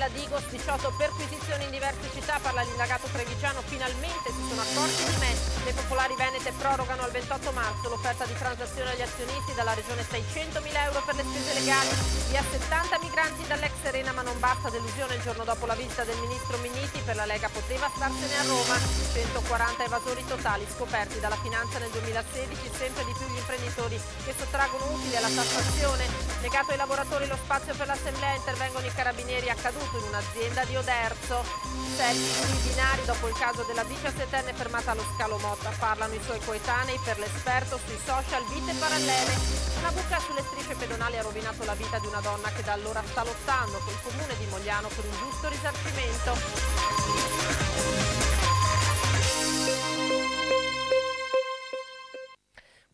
della Digos, 18 perquisizioni in diverse città, parla l'indagato trevigiano, finalmente si sono accorti di me. Le popolari venete prorogano al 28 marzo l'offerta di transazione agli azionisti dalla regione 600 mila euro per le spese legali, via 70 migranti dall'ex Serena ma non basta, delusione. Il giorno dopo la visita del ministro Minniti, per la Lega poteva starsene a Roma, 140 evasori totali scoperti dalla finanza nel 2016, sempre di più gli imprenditori che sottraggono utili alla tassazione, negato ai lavoratori lo spazio per l'assemblea, intervengono i carabinieri accaduto in un'azienda di Oderzo, sui binari dopo il caso della 17enne fermata allo scalo Motta, parlano i suoi coetanei per l'esperto sui social, vite parallele, una buca sulle strisce pedonali ha rovinato la vita di una donna che da allora sta lottando col comune di Mogliano per un giusto risarcimento.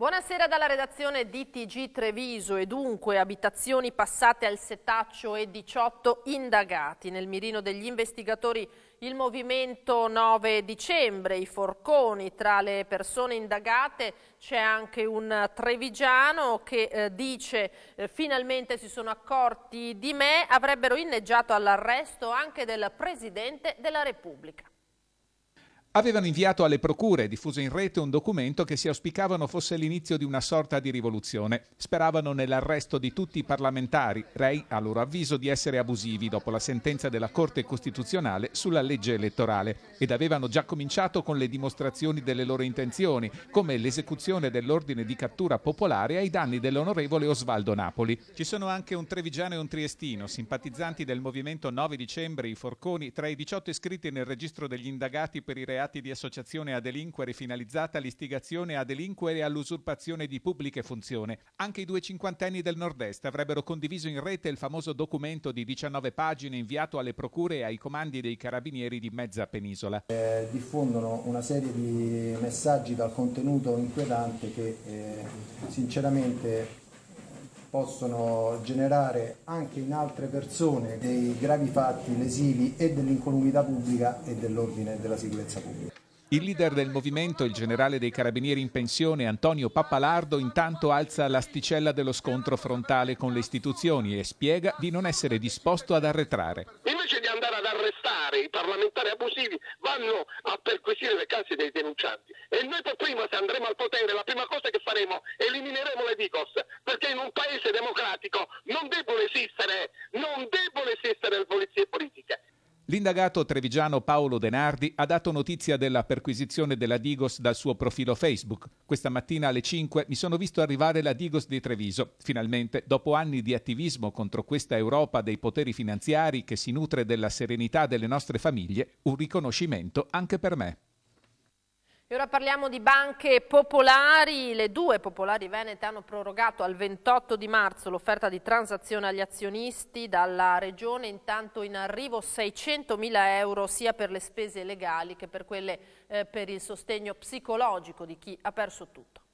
Buonasera dalla redazione di TG Treviso e dunque abitazioni passate al setaccio e 18 indagati. Nel mirino degli investigatori il movimento 9 dicembre, i forconi. Tra le persone indagate c'è anche un trevigiano che eh, dice eh, finalmente si sono accorti di me, avrebbero inneggiato all'arresto anche del Presidente della Repubblica avevano inviato alle procure, diffuso in rete, un documento che si auspicavano fosse l'inizio di una sorta di rivoluzione. Speravano nell'arresto di tutti i parlamentari, rei, a loro avviso, di essere abusivi dopo la sentenza della Corte Costituzionale sulla legge elettorale ed avevano già cominciato con le dimostrazioni delle loro intenzioni, come l'esecuzione dell'ordine di cattura popolare ai danni dell'onorevole Osvaldo Napoli. Ci sono anche un trevigiano e un triestino, simpatizzanti del movimento 9 dicembre, i Forconi, tra i 18 iscritti nel registro degli indagati per i reati reati di associazione a delinquere finalizzata all'istigazione a delinquere e all'usurpazione di pubbliche funzioni. Anche i due cinquantenni del nord-est avrebbero condiviso in rete il famoso documento di 19 pagine inviato alle procure e ai comandi dei carabinieri di mezza penisola. Eh, diffondono una serie di messaggi dal contenuto inquietante che eh, sinceramente possono generare anche in altre persone dei gravi fatti lesivi e dell'incolumità pubblica e dell'ordine e della sicurezza pubblica. Il leader del movimento, il generale dei carabinieri in pensione Antonio Pappalardo, intanto alza l'asticella dello scontro frontale con le istituzioni e spiega di non essere disposto ad arretrare. Invece di andare ad arrestare i parlamentari abusivi, vanno a perquisire le case dei denuncianti. E noi per prima, se andremo al potere, la prima cosa che faremo, elimineremo le DICOS, perché in un paese democratico non debbono esistere, non debbono esistere le polizie politiche. L'indagato trevigiano Paolo Denardi ha dato notizia della perquisizione della Digos dal suo profilo Facebook. Questa mattina alle 5 mi sono visto arrivare la Digos di Treviso. Finalmente, dopo anni di attivismo contro questa Europa dei poteri finanziari che si nutre della serenità delle nostre famiglie, un riconoscimento anche per me. E ora parliamo di banche popolari. Le due popolari venete hanno prorogato al 28 di marzo l'offerta di transazione agli azionisti dalla Regione, intanto in arrivo 600 mila euro sia per le spese legali che per quelle eh, per il sostegno psicologico di chi ha perso tutto.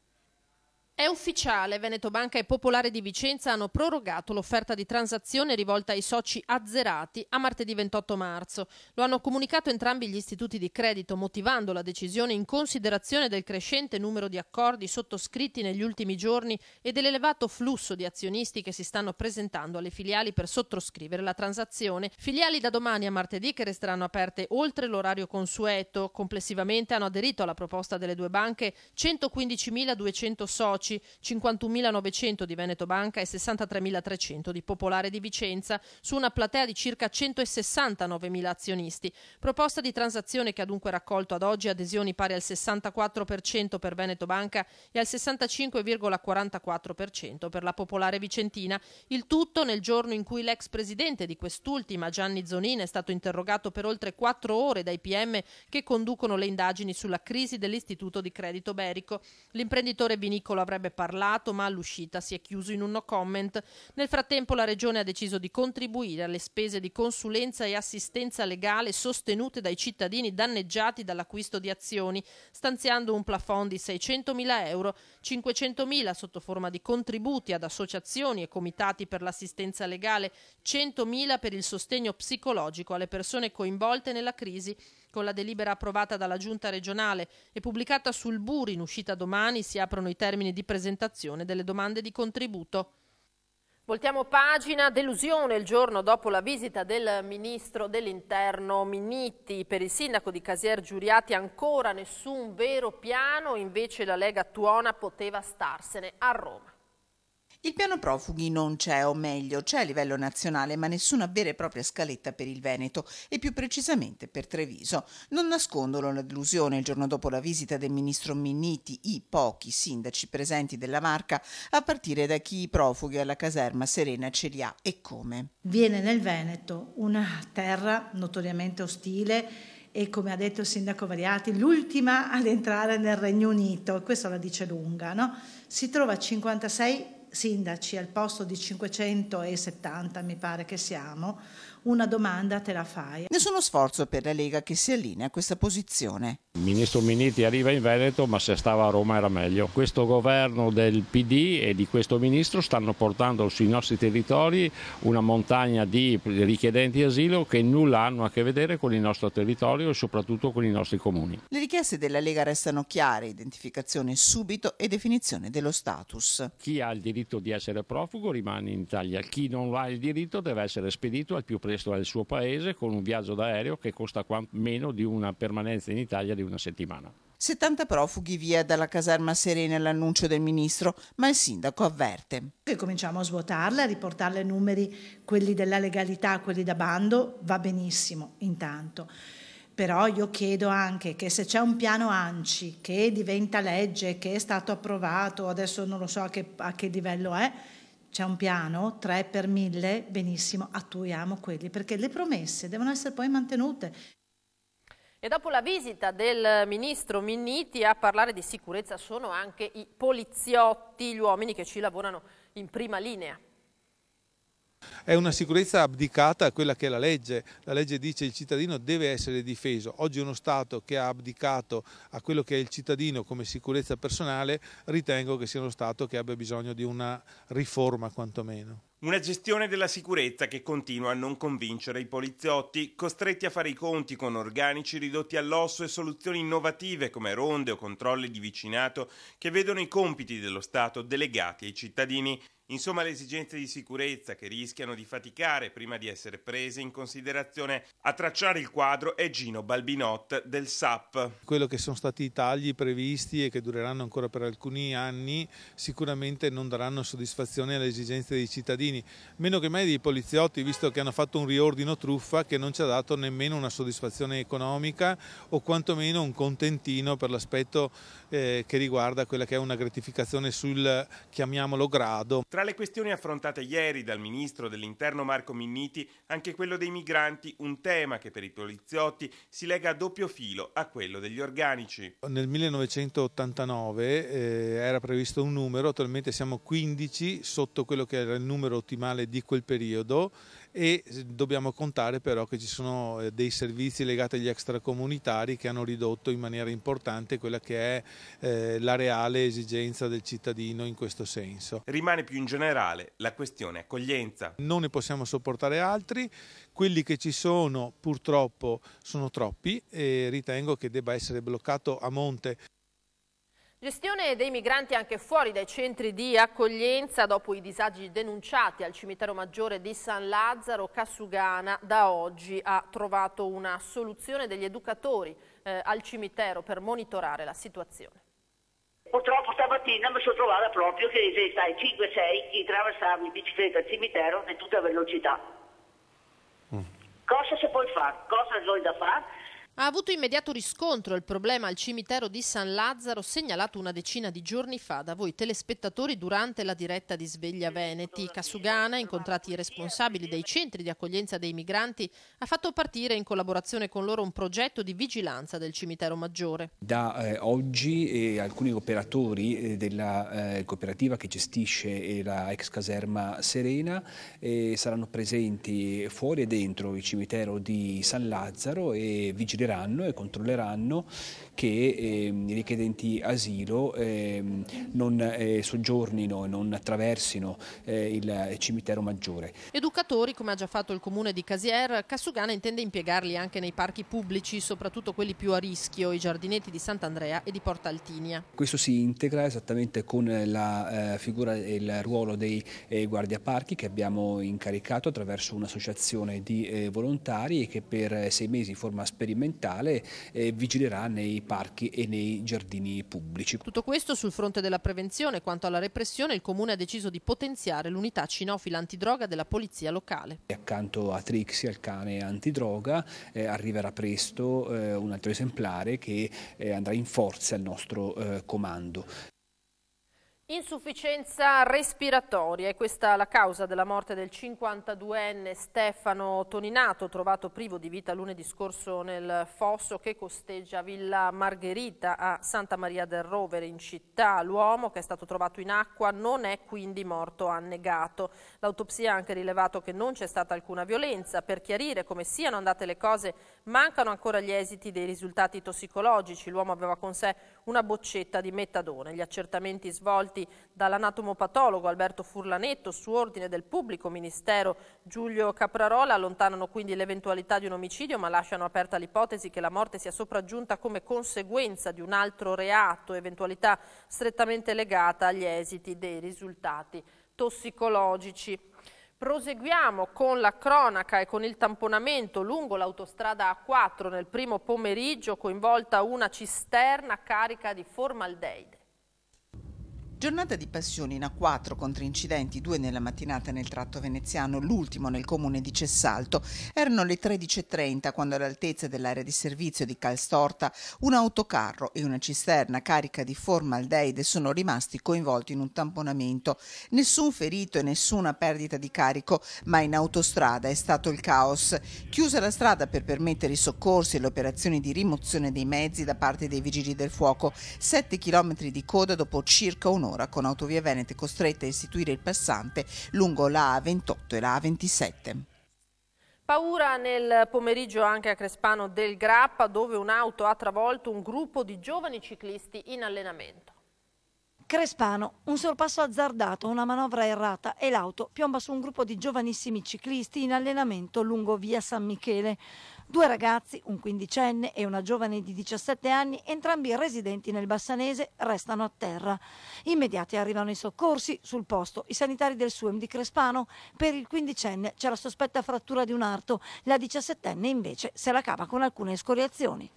È ufficiale, Veneto Banca e Popolare di Vicenza hanno prorogato l'offerta di transazione rivolta ai soci azzerati a martedì 28 marzo. Lo hanno comunicato entrambi gli istituti di credito, motivando la decisione in considerazione del crescente numero di accordi sottoscritti negli ultimi giorni e dell'elevato flusso di azionisti che si stanno presentando alle filiali per sottoscrivere la transazione. Filiali da domani a martedì che resteranno aperte oltre l'orario consueto. Complessivamente hanno aderito alla proposta delle due banche 115.200 soci soci, 51.900 di Veneto Banca e 63.300 di Popolare di Vicenza, su una platea di circa 169.000 azionisti. Proposta di transazione che ha dunque raccolto ad oggi adesioni pari al 64% per Veneto Banca e al 65,44% per la Popolare Vicentina, il tutto nel giorno in cui l'ex presidente di quest'ultima, Gianni Zonin, è stato interrogato per oltre quattro ore dai PM che conducono le indagini sulla crisi dell'Istituto di Credito Berico. L'imprenditore vinicolo avrebbe avrebbe parlato, ma all'uscita si è chiuso in un no comment. Nel frattempo la Regione ha deciso di contribuire alle spese di consulenza e assistenza legale sostenute dai cittadini danneggiati dall'acquisto di azioni, stanziando un plafond di 600.000 euro, 500.000 sotto forma di contributi ad associazioni e comitati per l'assistenza legale, 100.000 per il sostegno psicologico alle persone coinvolte nella crisi con la delibera approvata dalla Giunta regionale e pubblicata sul Buri in uscita domani si aprono i termini di presentazione delle domande di contributo. Voltiamo pagina, delusione il giorno dopo la visita del ministro dell'interno Minniti. Per il sindaco di Casier Giuriati ancora nessun vero piano, invece la Lega Tuona poteva starsene a Roma. Il piano profughi non c'è, o meglio, c'è a livello nazionale, ma nessuna vera e propria scaletta per il Veneto e più precisamente per Treviso. Non nascondono la delusione il giorno dopo la visita del ministro Minniti i pochi sindaci presenti della Marca, a partire da chi i profughi alla caserma Serena ce li ha e come. Viene nel Veneto una terra notoriamente ostile e come ha detto il sindaco Variati, l'ultima ad entrare nel Regno Unito, e questo la dice lunga, no? Si trova a 56 sindaci al posto di 570 mi pare che siamo, una domanda te la fai. Nessuno sforzo per la Lega che si allinea a questa posizione. Il ministro Miniti arriva in Veneto, ma se stava a Roma era meglio. Questo governo del PD e di questo ministro stanno portando sui nostri territori una montagna di richiedenti asilo che nulla hanno a che vedere con il nostro territorio e soprattutto con i nostri comuni. Le richieste della Lega restano chiare, identificazione subito e definizione dello status. Chi ha il diritto di essere profugo rimane in Italia, chi non ha il diritto deve essere spedito al più presto presto al suo paese con un viaggio d'aereo che costa meno di una permanenza in Italia di una settimana. 70 profughi via dalla caserma Serena all'annuncio del ministro, ma il sindaco avverte. Che cominciamo a svuotarla, a riportarle ai numeri, quelli della legalità, quelli da bando, va benissimo intanto. Però io chiedo anche che se c'è un piano ANCI che diventa legge, che è stato approvato, adesso non lo so a che, a che livello è, c'è un piano, 3 per 1000, benissimo, attuiamo quelli, perché le promesse devono essere poi mantenute. E dopo la visita del ministro Minniti a parlare di sicurezza sono anche i poliziotti, gli uomini che ci lavorano in prima linea. È una sicurezza abdicata a quella che è la legge. La legge dice che il cittadino deve essere difeso. Oggi uno Stato che ha abdicato a quello che è il cittadino come sicurezza personale, ritengo che sia uno Stato che abbia bisogno di una riforma quantomeno. Una gestione della sicurezza che continua a non convincere i poliziotti, costretti a fare i conti con organici ridotti all'osso e soluzioni innovative come ronde o controlli di vicinato che vedono i compiti dello Stato delegati ai cittadini. Insomma, le esigenze di sicurezza che rischiano di faticare prima di essere prese in considerazione. A tracciare il quadro è Gino Balbinot del SAP. Quello che sono stati i tagli previsti e che dureranno ancora per alcuni anni sicuramente non daranno soddisfazione alle esigenze dei cittadini, meno che mai dei poliziotti, visto che hanno fatto un riordino truffa che non ci ha dato nemmeno una soddisfazione economica o quantomeno un contentino per l'aspetto eh, che riguarda quella che è una gratificazione sul, chiamiamolo, grado. Tra le questioni affrontate ieri dal ministro dell'interno Marco Minniti, anche quello dei migranti, un tema che per i poliziotti si lega a doppio filo a quello degli organici. Nel 1989 eh, era previsto un numero, attualmente siamo 15 sotto quello che era il numero ottimale di quel periodo e dobbiamo contare però che ci sono eh, dei servizi legati agli extracomunitari che hanno ridotto in maniera importante quella che è eh, la reale esigenza del cittadino in questo senso. Rimane più in generale la questione accoglienza. Non ne possiamo sopportare altri, quelli che ci sono purtroppo sono troppi e ritengo che debba essere bloccato a monte Gestione dei migranti anche fuori dai centri di accoglienza dopo i disagi denunciati al cimitero maggiore di San Lazzaro, Cassugana da oggi ha trovato una soluzione degli educatori eh, al cimitero per monitorare la situazione. Purtroppo stamattina mi sono trovata proprio che stai 5-6 chi attraversava in bicicletta al cimitero a tutta velocità. Mm. Cosa si può fare? Cosa c'è da fare? Ha avuto immediato riscontro il problema al cimitero di San Lazzaro segnalato una decina di giorni fa da voi telespettatori durante la diretta di Sveglia Veneti. Casugana, incontrati i responsabili dei centri di accoglienza dei migranti, ha fatto partire in collaborazione con loro un progetto di vigilanza del cimitero maggiore. Da eh, oggi eh, alcuni operatori eh, della eh, cooperativa che gestisce eh, la ex caserma Serena eh, saranno presenti fuori e dentro il cimitero di San Lazzaro e vigileranno vigileranno e controlleranno che eh, i richiedenti asilo eh, non eh, soggiornino e non attraversino eh, il cimitero maggiore. Educatori, come ha già fatto il comune di Casier, Cassugana intende impiegarli anche nei parchi pubblici, soprattutto quelli più a rischio, i giardinetti di Sant'Andrea e di Porta Altinia. Questo si integra esattamente con la eh, figura e il ruolo dei eh, guardiaparchi che abbiamo incaricato attraverso un'associazione di eh, volontari e che per sei mesi in forma sperimentale eh, vigilerà nei parchi e nei giardini pubblici. Tutto questo sul fronte della prevenzione. Quanto alla repressione, il Comune ha deciso di potenziare l'unità cinofila antidroga della polizia locale. Accanto a Trixie, al cane antidroga, eh, arriverà presto eh, un altro esemplare che eh, andrà in forza al nostro eh, comando. Insufficienza respiratoria è questa la causa della morte del 52enne Stefano Toninato, trovato privo di vita lunedì scorso nel fosso che costeggia Villa Margherita a Santa Maria del Rovere in città. L'uomo che è stato trovato in acqua non è quindi morto annegato. L'autopsia ha anche rilevato che non c'è stata alcuna violenza. Per chiarire come siano andate le cose mancano ancora gli esiti dei risultati tossicologici. L'uomo aveva con sé una boccetta di metadone. Gli accertamenti svolti dall'anatomopatologo Alberto Furlanetto su ordine del pubblico ministero Giulio Caprarola allontanano quindi l'eventualità di un omicidio ma lasciano aperta l'ipotesi che la morte sia sopraggiunta come conseguenza di un altro reato, eventualità strettamente legata agli esiti dei risultati tossicologici. Proseguiamo con la cronaca e con il tamponamento lungo l'autostrada A4 nel primo pomeriggio coinvolta una cisterna carica di formaldeide. Giornata di passioni in A4 contro incidenti, due nella mattinata nel tratto veneziano, l'ultimo nel comune di Cessalto. Erano le 13.30 quando all'altezza dell'area di servizio di Calstorta un autocarro e una cisterna carica di formaldeide sono rimasti coinvolti in un tamponamento. Nessun ferito e nessuna perdita di carico, ma in autostrada è stato il caos. Chiusa la strada per permettere i soccorsi e le operazioni di rimozione dei mezzi da parte dei vigili del fuoco. 7 km di coda dopo circa un'ora un'ora con Autovie Venete costrette a istituire il passante lungo la A28 e la A27. Paura nel pomeriggio anche a Crespano del Grappa dove un'auto ha travolto un gruppo di giovani ciclisti in allenamento. Crespano, un sorpasso azzardato, una manovra errata e l'auto piomba su un gruppo di giovanissimi ciclisti in allenamento lungo via San Michele. Due ragazzi, un quindicenne e una giovane di 17 anni, entrambi residenti nel Bassanese, restano a terra. Immediati arrivano i soccorsi, sul posto i sanitari del SUEM di Crespano. Per il quindicenne c'è la sospetta frattura di un arto, la diciassettenne invece se la cava con alcune escoriazioni.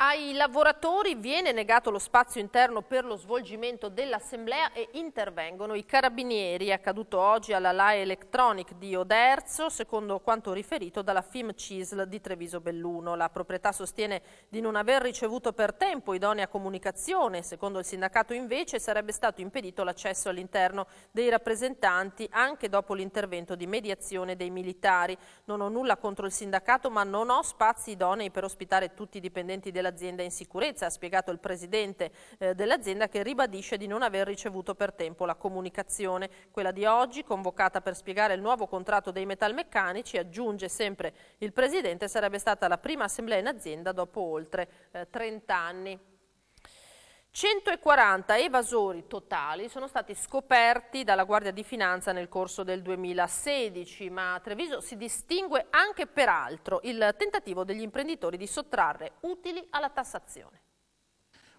Ai lavoratori viene negato lo spazio interno per lo svolgimento dell'assemblea e intervengono i carabinieri. È accaduto oggi alla LAE Electronic di Oderzo, secondo quanto riferito dalla FIM CISL di Treviso Belluno. La proprietà sostiene di non aver ricevuto per tempo idonea comunicazione. Secondo il sindacato invece sarebbe stato impedito l'accesso all'interno dei rappresentanti anche dopo l'intervento di mediazione dei militari. Non ho nulla contro il sindacato ma non ho spazi idonei per ospitare tutti i dipendenti della dell'azienda in sicurezza, ha spiegato il presidente eh, dell'azienda che ribadisce di non aver ricevuto per tempo la comunicazione. Quella di oggi, convocata per spiegare il nuovo contratto dei metalmeccanici, aggiunge sempre il presidente, sarebbe stata la prima assemblea in azienda dopo oltre eh, 30 anni. 140 evasori totali sono stati scoperti dalla Guardia di Finanza nel corso del 2016, ma Treviso si distingue anche per altro, il tentativo degli imprenditori di sottrarre utili alla tassazione.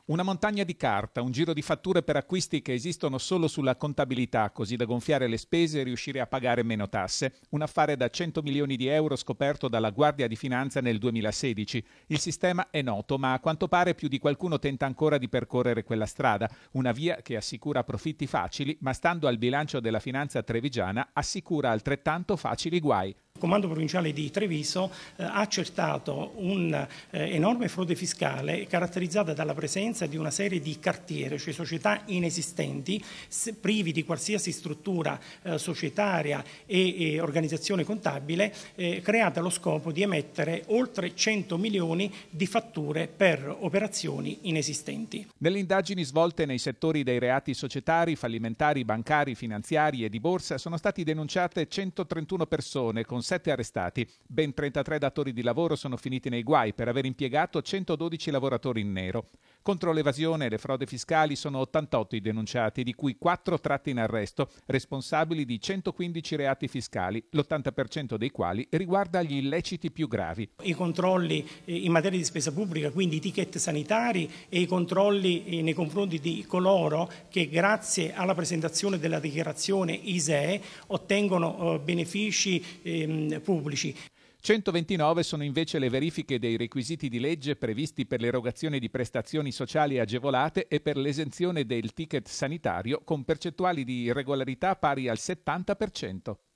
Una montagna di carta, un giro di fatture per acquisti che esistono solo sulla contabilità, così da gonfiare le spese e riuscire a pagare meno tasse. Un affare da 100 milioni di euro scoperto dalla Guardia di Finanza nel 2016. Il sistema è noto, ma a quanto pare più di qualcuno tenta ancora di percorrere quella strada. Una via che assicura profitti facili, ma stando al bilancio della finanza trevigiana, assicura altrettanto facili guai. Il Comando Provinciale di Treviso eh, ha accertato un'enorme eh, frode fiscale caratterizzata dalla presenza di una serie di cartiere, cioè società inesistenti, privi di qualsiasi struttura eh, societaria e, e, organizzazione contabile, eh, creata allo scopo di emettere oltre 100 milioni di fatture per operazioni inesistenti. Nelle indagini svolte nei settori dei reati societari, fallimentari, bancari, finanziari e di borsa sono stati denunciate 131 persone con con sette arrestati. Ben 33 datori di lavoro sono finiti nei guai per aver impiegato 112 lavoratori in nero. Contro l'evasione e le frode fiscali sono 88 i denunciati, di cui 4 tratti in arresto, responsabili di 115 reati fiscali, l'80% dei quali riguarda gli illeciti più gravi. I controlli eh, in materia di spesa pubblica, quindi i ticket sanitari e i controlli eh, nei confronti di coloro che grazie alla presentazione della dichiarazione ISEE ottengono eh, benefici ehm, pubblici. 129 sono invece le verifiche dei requisiti di legge previsti per l'erogazione di prestazioni sociali agevolate e per l'esenzione del ticket sanitario con percentuali di irregolarità pari al 70%.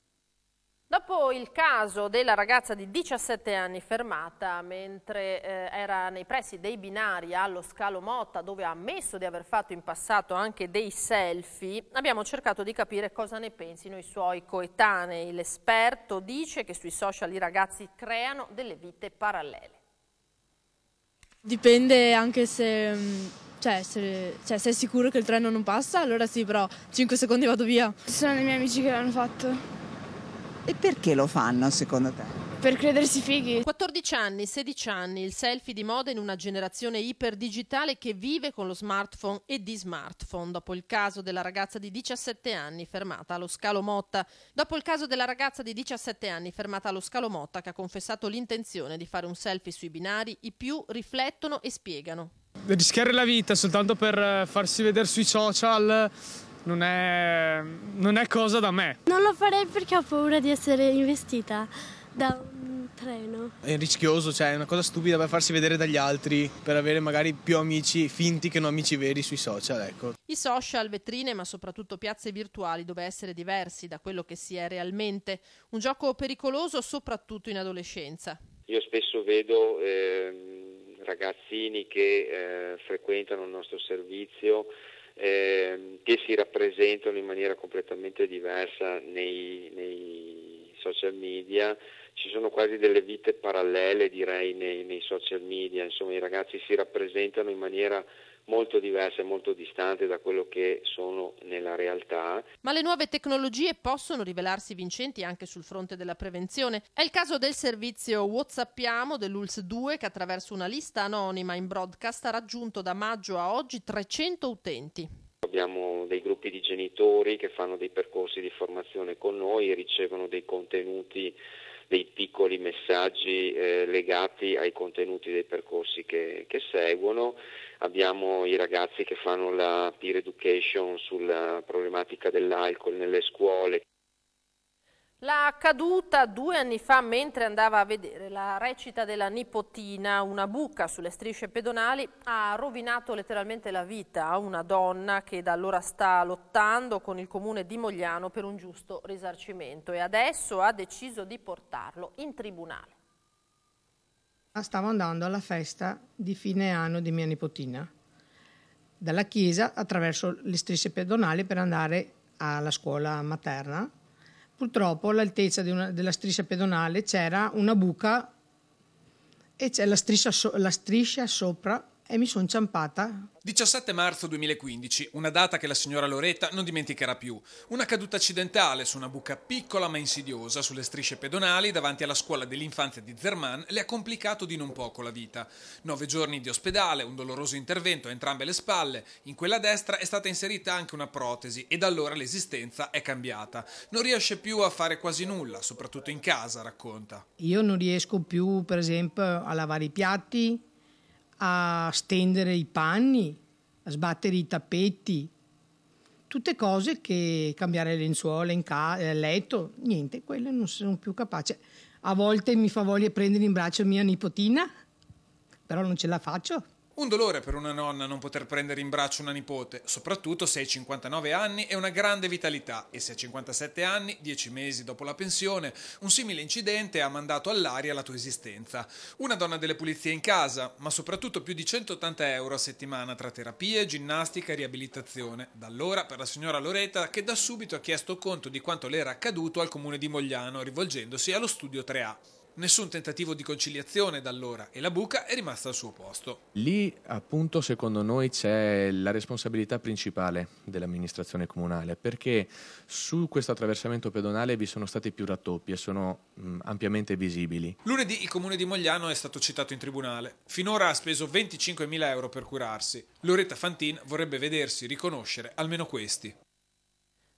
Dopo il caso della ragazza di 17 anni fermata mentre eh, era nei pressi dei binari allo Scalo Motta dove ha ammesso di aver fatto in passato anche dei selfie, abbiamo cercato di capire cosa ne pensino i suoi coetanei. L'esperto dice che sui social i ragazzi creano delle vite parallele. Dipende anche se, mm, cioè, se, cioè, se è sicuro che il treno non passa, allora sì, però 5 secondi vado via. Ci sono i miei amici che l'hanno fatto. E perché lo fanno secondo te? Per credersi fighi. 14 anni, 16 anni, il selfie di moda in una generazione iperdigitale che vive con lo smartphone e di smartphone. Dopo il caso della ragazza di 17 anni fermata allo Scalo Motta, dopo il caso della ragazza di 17 anni fermata allo Scalo Motta che ha confessato l'intenzione di fare un selfie sui binari, i più riflettono e spiegano. Rischiare la vita soltanto per eh, farsi vedere sui social non è, non è cosa da me. Non lo farei perché ho paura di essere investita da un treno. È rischioso, cioè è una cosa stupida per farsi vedere dagli altri, per avere magari più amici finti che non amici veri sui social, ecco. I social, vetrine, ma soprattutto piazze virtuali dove essere diversi da quello che si è realmente. Un gioco pericoloso soprattutto in adolescenza. Io spesso vedo eh, ragazzini che eh, frequentano il nostro servizio eh, che si rappresentano in maniera completamente diversa nei, nei, social media. Ci sono quasi delle vite parallele direi nei, nei social media, insomma i ragazzi si rappresentano in maniera molto diversa e molto distante da quello che sono nella realtà. Ma le nuove tecnologie possono rivelarsi vincenti anche sul fronte della prevenzione. È il caso del servizio Whatsappiamo dell'ULS 2 che attraverso una lista anonima in broadcast ha raggiunto da maggio a oggi 300 utenti. Abbiamo dei gruppi di genitori che fanno dei percorsi di formazione con noi ricevono dei contenuti dei piccoli messaggi eh, legati ai contenuti dei percorsi che, che, seguono. Abbiamo i ragazzi che fanno la peer education sulla problematica dell'alcol nelle scuole. La caduta due anni fa mentre andava a vedere la recita della nipotina, una buca sulle strisce pedonali, ha rovinato letteralmente la vita a una donna che da allora sta lottando con il comune di Mogliano per un giusto risarcimento e adesso ha deciso di portarlo in tribunale. Stavo andando alla festa di fine anno di mia nipotina, dalla chiesa attraverso le strisce pedonali per andare alla scuola materna. Purtroppo all'altezza della striscia pedonale c'era una buca e c'è la striscia, so- la striscia sopra e mi sono inciampata 17 marzo 2015, una data che la signora Loretta non dimenticherà più. Una caduta accidentale su una buca piccola ma insidiosa sulle strisce pedonali davanti alla scuola dell'infanzia di Zerman le ha complicato di non poco la vita. Nove giorni di ospedale, un doloroso intervento a entrambe le spalle. In quella destra è stata inserita anche una protesi e da allora l'esistenza è cambiata. Non riesce più a fare quasi nulla, soprattutto in casa, racconta. Io non riesco più, per esempio, a lavare i piatti, a stendere i panni, a sbattere i tappeti, tutte cose che cambiare le lenzuola in ca- eh, letto, niente, quelle non sono più capace. A volte mi fa voglia prendere in braccio mia nipotina, però non ce la faccio un dolore per una nonna non poter prendere in braccio una nipote, soprattutto se hai 59 anni e una grande vitalità e se a 57 anni, 10 mesi dopo la pensione, un simile incidente ha mandato all'aria la tua esistenza. Una donna delle pulizie in casa, ma soprattutto più di 180 euro a settimana tra terapie, ginnastica e riabilitazione. Da allora per la signora Loreta che da subito ha chiesto conto di quanto le era accaduto al comune di Mogliano rivolgendosi allo studio 3A. Nessun tentativo di conciliazione da allora e la buca è rimasta al suo posto. Lì appunto secondo noi c'è la responsabilità principale dell'amministrazione comunale perché su questo attraversamento pedonale vi sono stati più rattoppi e sono mh, ampiamente visibili. Lunedì il comune di Mogliano è stato citato in tribunale. Finora ha speso 25.000 euro per curarsi. Loretta Fantin vorrebbe vedersi riconoscere almeno questi.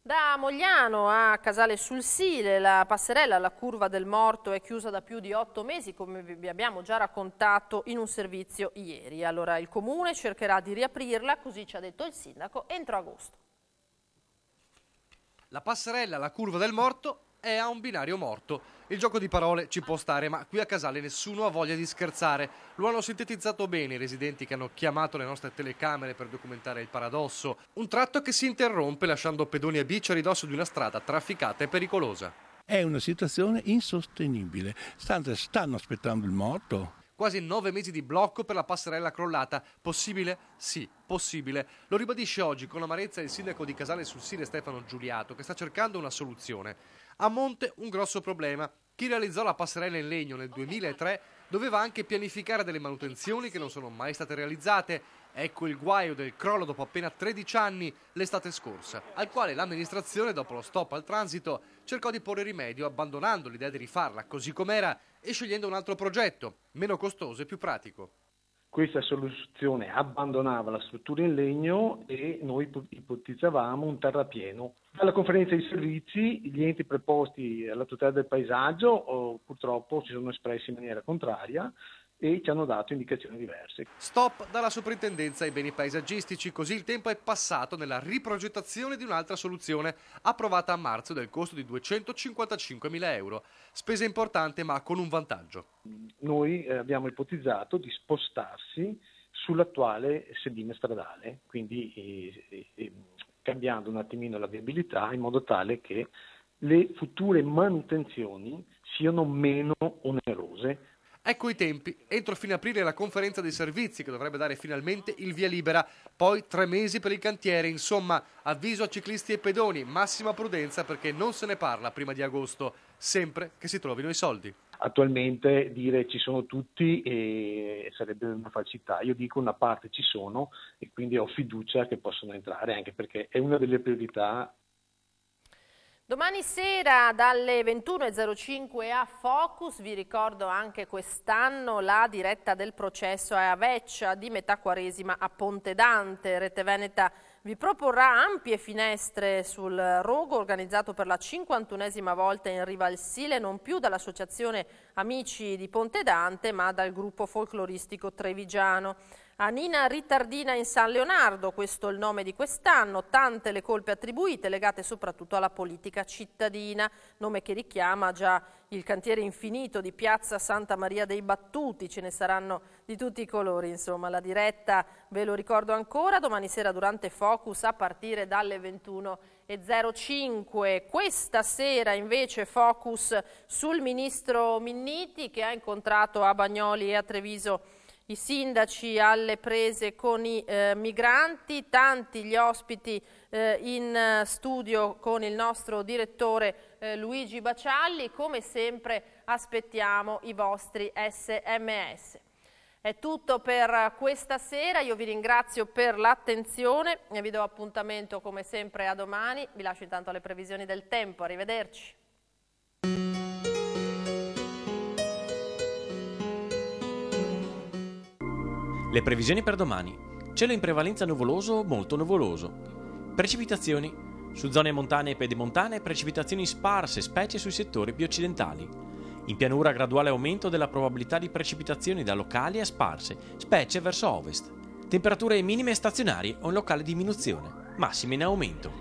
Da Mogliano a Casale sul Sile la passerella alla curva del morto è chiusa da più di otto mesi come vi abbiamo già raccontato in un servizio ieri. Allora il comune cercherà di riaprirla, così ci ha detto il sindaco, entro agosto. La passerella alla curva del morto è a un binario morto. Il gioco di parole ci può stare, ma qui a Casale nessuno ha voglia di scherzare. Lo hanno sintetizzato bene i residenti che hanno chiamato le nostre telecamere per documentare il paradosso. Un tratto che si interrompe lasciando pedoni e bici a ridosso di una strada trafficata e pericolosa. È una situazione insostenibile. Stanno, stanno aspettando il morto. Quasi nove mesi di blocco per la passerella crollata. Possibile? Sì, possibile. Lo ribadisce oggi con amarezza il sindaco di Casale sul Sile Stefano Giuliato, che sta cercando una soluzione. A monte un grosso problema. Chi realizzò la passerella in legno nel 2003 doveva anche pianificare delle manutenzioni che non sono mai state realizzate. Ecco il guaio del crollo dopo appena 13 anni l'estate scorsa, al quale l'amministrazione, dopo lo stop al transito, cercò di porre rimedio abbandonando l'idea di rifarla così com'era e scegliendo un altro progetto, meno costoso e più pratico. Questa soluzione abbandonava la struttura in legno e noi ipotizzavamo un terrapieno. Dalla conferenza dei servizi gli enti preposti alla tutela del paesaggio oh, purtroppo si sono espressi in maniera contraria e ci hanno dato indicazioni diverse. Stop dalla soprintendenza ai beni paesaggistici, così il tempo è passato nella riprogettazione di un'altra soluzione, approvata a marzo del costo di 255 mila euro. Spesa importante ma con un vantaggio. Noi eh, abbiamo ipotizzato di spostarsi sull'attuale sedime stradale, quindi eh, eh, cambiando un attimino la viabilità in modo tale che le future manutenzioni siano meno onerose Ecco i tempi. Entro fine aprile la conferenza dei servizi che dovrebbe dare finalmente il via libera. Poi tre mesi per il cantiere. Insomma, avviso a ciclisti e pedoni. Massima prudenza perché non se ne parla prima di agosto. Sempre che si trovino i soldi. Attualmente dire ci sono tutti sarebbe una falsità. Io dico una parte ci sono e quindi ho fiducia che possono entrare anche perché è una delle priorità Domani sera dalle 21.05 a Focus, vi ricordo anche quest'anno la diretta del processo a Veccia di metà quaresima a Ponte Dante. Rete Veneta vi proporrà ampie finestre sul rogo organizzato per la 51esima volta in riva al Sile, non più dall'Associazione Amici di Ponte Dante ma dal gruppo folcloristico trevigiano. Anina Ritardina in San Leonardo, questo è il nome di quest'anno, tante le colpe attribuite legate soprattutto alla politica cittadina, nome che richiama già il cantiere infinito di Piazza Santa Maria dei Battuti, ce ne saranno di tutti i colori, insomma la diretta ve lo ricordo ancora, domani sera durante Focus a partire dalle 21.05. Questa sera invece Focus sul ministro Minniti che ha incontrato a Bagnoli e a Treviso i sindaci alle prese con i eh, migranti, tanti gli ospiti eh, in eh, studio con il nostro direttore eh, Luigi Bacialli, come sempre aspettiamo i vostri sms. È tutto per questa sera, io vi ringrazio per l'attenzione e vi do appuntamento come sempre a domani, vi lascio intanto alle previsioni del tempo, arrivederci. Le previsioni per domani. Cielo in prevalenza nuvoloso o molto nuvoloso. Precipitazioni. Su zone montane e pedemontane precipitazioni sparse, specie sui settori più occidentali. In pianura graduale aumento della probabilità di precipitazioni da locali a sparse, specie verso ovest. Temperature minime stazionarie o in locale diminuzione, massime in aumento.